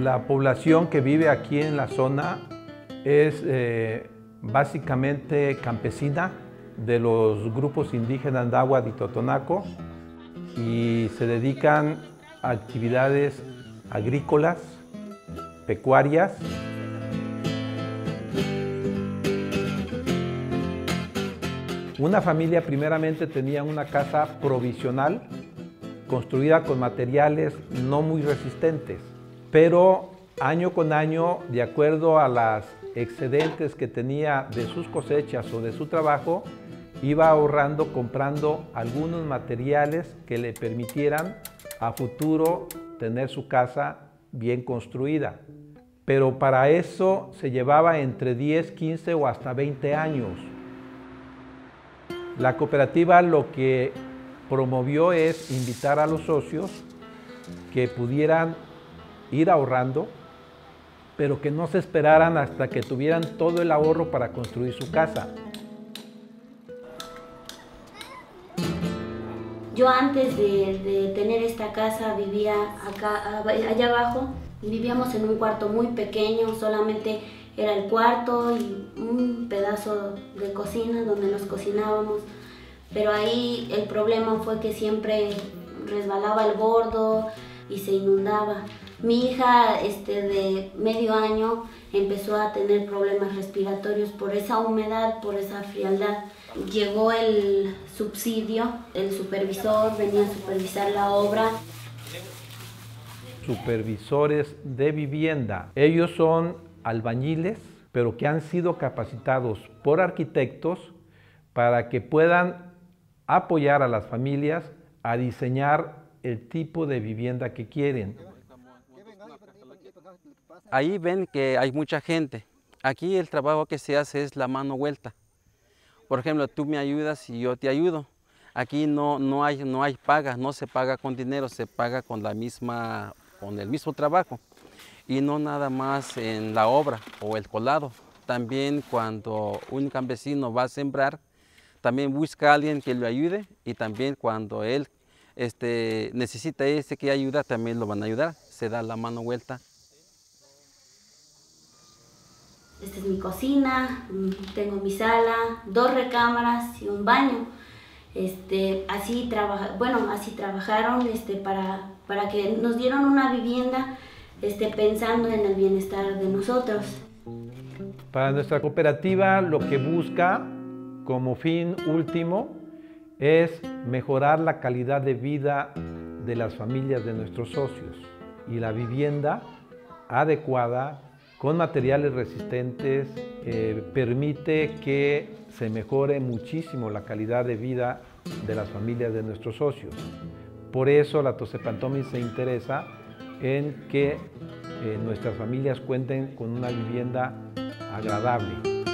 La población que vive aquí en la zona es eh, básicamente campesina de los grupos indígenas Dagua y Totonaco y se dedican a actividades agrícolas, pecuarias. Una familia primeramente tenía una casa provisional construida con materiales no muy resistentes, pero año con año, de acuerdo a las excedentes que tenía de sus cosechas o de su trabajo, iba ahorrando comprando algunos materiales que le permitieran a futuro tener su casa bien construida. Pero para eso se llevaba entre 10, 15 o hasta 20 años. La cooperativa lo que promovió es invitar a los socios que pudieran ir ahorrando, pero que no se esperaran hasta que tuvieran todo el ahorro para construir su casa. Yo antes de, tener esta casa vivía acá, allá abajo, vivíamos en un cuarto muy pequeño, solamente era el cuarto y un pedazo de cocina donde nos cocinábamos pero ahí el problema fue que siempre resbalaba el bordo y se inundaba. Mi hija este, de medio año empezó a tener problemas respiratorios por esa humedad, por esa frialdad. Llegó el subsidio, el supervisor venía a supervisar la obra. Supervisores de vivienda. Ellos son albañiles, pero que han sido capacitados por arquitectos para que puedan apoyar a las familias a diseñar el tipo de vivienda que quieren. Ahí ven que hay mucha gente. Aquí el trabajo que se hace es la mano vuelta. Por ejemplo, tú me ayudas y yo te ayudo. Aquí no, no, hay, no hay paga, no se paga con dinero, se paga con, la misma, con el mismo trabajo. Y no nada más en la obra o el colado. También cuando un campesino va a sembrar, también busca a alguien que le ayude y también cuando él este, necesita ese que ayuda, también lo van a ayudar, se da la mano vuelta. Esta es mi cocina, mm, tengo mi sala, dos recámaras y un baño. Este, así trabaja, bueno, así trabajaron este, para, para que nos dieron una vivienda este, pensando en el bienestar de nosotros. Para nuestra cooperativa lo que busca como fin último es mejorar la calidad de vida de las familias de nuestros socios y la vivienda adecuada con materiales resistentes eh, permite que se mejore muchísimo la calidad de vida de las familias de nuestros socios. Por eso la Tosepantomi se interesa en que eh, nuestras familias cuenten con una vivienda agradable.